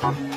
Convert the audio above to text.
好。